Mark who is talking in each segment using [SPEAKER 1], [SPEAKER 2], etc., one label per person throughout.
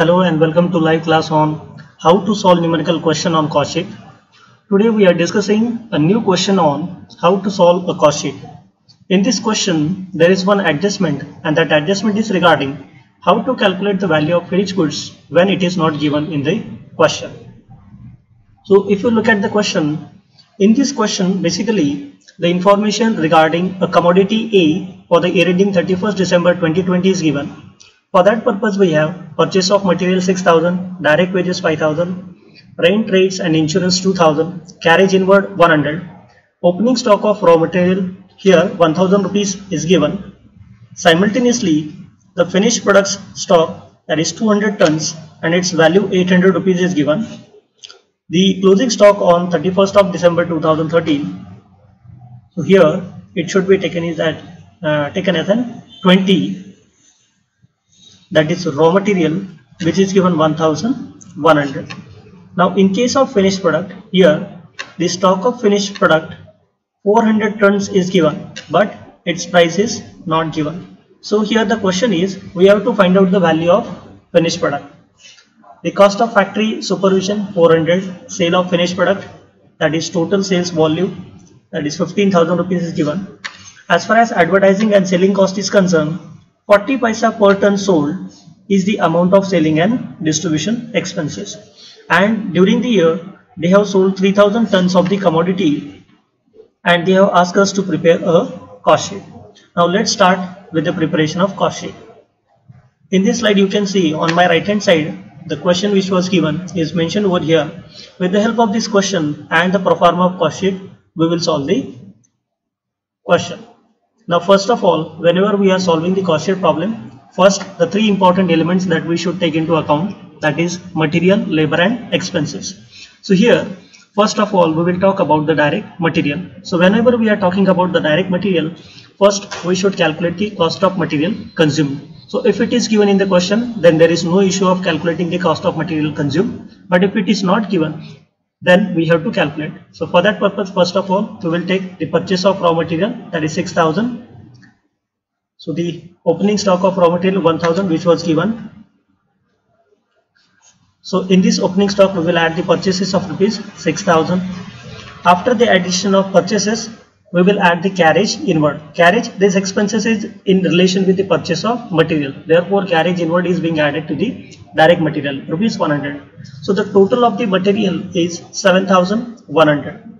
[SPEAKER 1] Hello and welcome to live class on how to solve numerical question on cost sheet. Today we are discussing a new question on how to solve a cost sheet. In this question there is one adjustment and that adjustment is regarding how to calculate the value of finished goods when it is not given in the question. So if you look at the question, in this question basically the information regarding a commodity A for the year ending 31st December 2020 is given for that purpose, we have purchase of material 6000, direct wages 5000, rent rates and insurance 2000, carriage inward 100, opening stock of raw material here 1000 rupees is given. Simultaneously, the finished products stock that is 200 tons and its value 800 rupees is given. The closing stock on 31st of December 2013. So here it should be taken is that uh, taken as an 20 that is raw material which is given 1100 now in case of finished product here the stock of finished product 400 tons is given but its price is not given. So here the question is we have to find out the value of finished product. The cost of factory supervision 400 sale of finished product that is total sales volume that is 15000 rupees is given. As far as advertising and selling cost is concerned 40 paisa per ton sold is the amount of selling and distribution expenses and during the year they have sold 3000 tons of the commodity and they have asked us to prepare a cost sheet. Now let's start with the preparation of cost sheet. In this slide you can see on my right hand side the question which was given is mentioned over here. With the help of this question and the proforma of cost sheet we will solve the question. Now first of all, whenever we are solving the cost sheet problem, first the three important elements that we should take into account that is material, labor and expenses. So here first of all we will talk about the direct material. So whenever we are talking about the direct material, first we should calculate the cost of material consumed. So if it is given in the question then there is no issue of calculating the cost of material consumed. But if it is not given then we have to calculate. So for that purpose, first of all, we will take the purchase of raw material that is 6000. So the opening stock of raw material 1000 which was given. So in this opening stock, we will add the purchases of rupees 6000. After the addition of purchases, we will add the carriage inward. Carriage, this expenses is in relation with the purchase of material. Therefore, carriage inward is being added to the direct material, rupees 100. So the total of the material is 7100.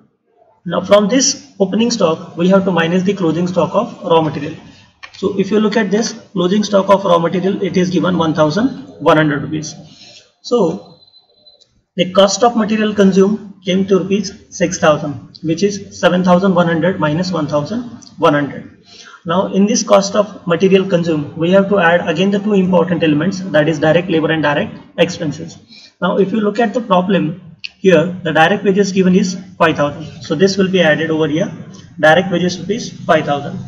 [SPEAKER 1] Now from this opening stock, we have to minus the closing stock of raw material. So if you look at this closing stock of raw material, it is given 1100 rupees. So the cost of material consumed came to rupees 6000 which is 7100 minus 1100 now in this cost of material consumed we have to add again the two important elements that is direct labor and direct expenses. Now if you look at the problem here the direct wages given is 5000 so this will be added over here. Direct wages rupees 5000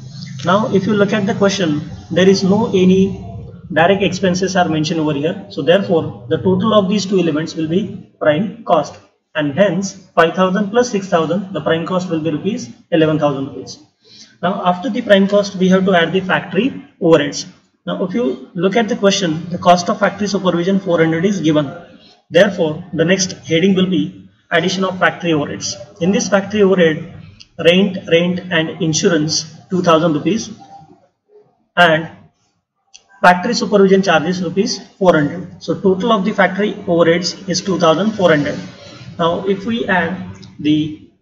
[SPEAKER 1] now if you look at the question there is no any direct expenses are mentioned over here. So therefore the total of these two elements will be prime cost. And hence 5000 plus 6000 the prime cost will be rupees 11000 rupees. Now after the prime cost we have to add the factory overheads. Now if you look at the question the cost of factory supervision 400 is given. Therefore the next heading will be addition of factory overheads. In this factory overhead rent rent and insurance 2000 rupees. And factory supervision charges rupees 400 so total of the factory overheads is 2400 now if we add the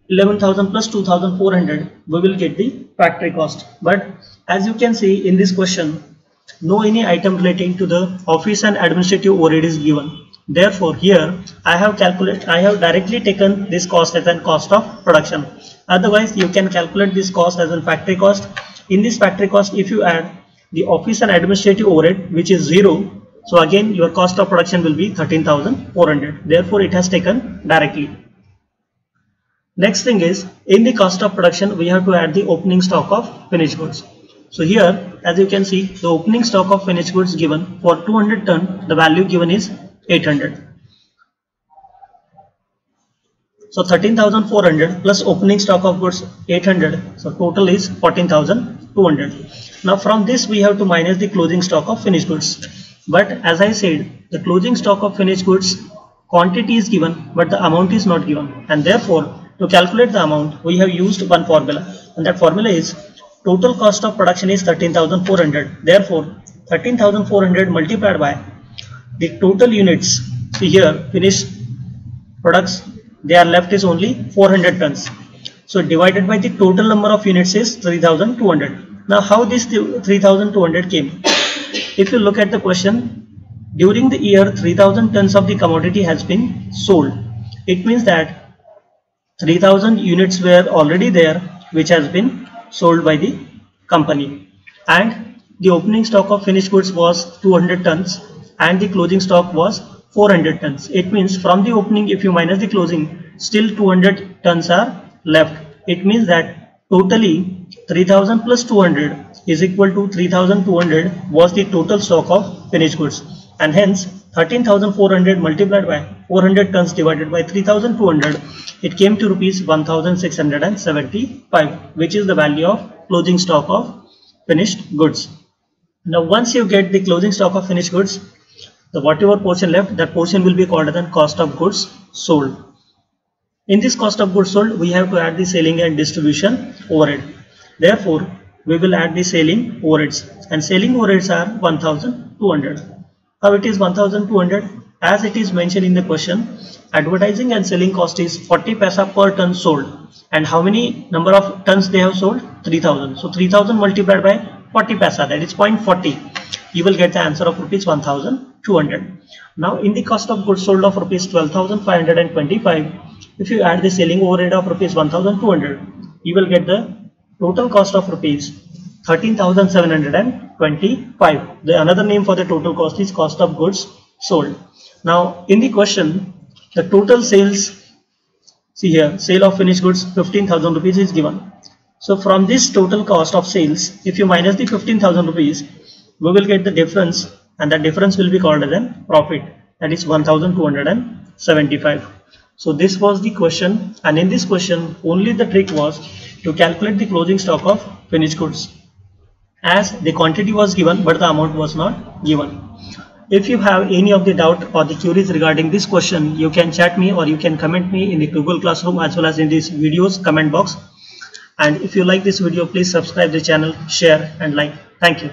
[SPEAKER 1] 11,000 plus 2,400 we will get the factory cost. But as you can see in this question no any item relating to the office and administrative overhead is given. Therefore here I have calculated I have directly taken this cost as an cost of production. Otherwise you can calculate this cost as a factory cost. In this factory cost if you add the office and administrative overhead which is zero so again your cost of production will be 13,400 therefore it has taken directly Next thing is in the cost of production we have to add the opening stock of finished goods. So here as you can see the opening stock of finished goods given for 200 ton the value given is 800. So 13,400 plus opening stock of goods 800 so total is 14,200. Now from this we have to minus the closing stock of finished goods. but as I said the closing stock of finished goods quantity is given but the amount is not given. And therefore to calculate the amount we have used one formula. And that formula is total cost of production is 13400 therefore 13400 multiplied by the total units. See here finished products they are left is only 400 tons so divided by the total number of units is 3200 now how this 3200 came if you look at the question during the year 3000 tons of the commodity has been sold. It means that 3000 units were already there which has been sold by the company and the opening stock of finished goods was 200 tons and the closing stock was 400 tons. It means from the opening if you minus the closing still 200 tons are left. It means that totally 3000 plus 200 is equal to 3200 was the total stock of finished goods and hence 13,400 multiplied by 400 tons divided by 3,200 it came to rupees 1,675 which is the value of closing stock of finished goods. Now once you get the closing stock of finished goods the whatever portion left that portion will be called as the cost of goods sold. In this cost of goods sold we have to add the selling and distribution overhead. Therefore we will add the selling overheads. And selling overheads are 1200 how it is 1200 as it is mentioned in the question advertising and selling cost is 40 paisa per ton sold. And how many number of tons they have sold? 3000 so 3000 multiplied by 40 paisa. That is 0.40 you will get the answer of rupees 1200 now in the cost of goods sold of rupees 12525 if you add the selling overhead of rupees 1200 you will get the total cost of rupees 13,725. The another name for the total cost is cost of goods sold. Now in the question, the total sales, see here, sale of finished goods 15,000 rupees is given. So from this total cost of sales, if you minus the 15,000 rupees, we will get the difference and that difference will be called as a profit that is 1275. So this was the question and in this question only the trick was to calculate the closing stock of finished goods as the quantity was given but the amount was not given. If you have any of the doubt or the queries regarding this question, you can chat me or you can comment me in the Google Classroom as well as in this video's comment box. And if you like this video, please subscribe the channel, share and like. Thank you.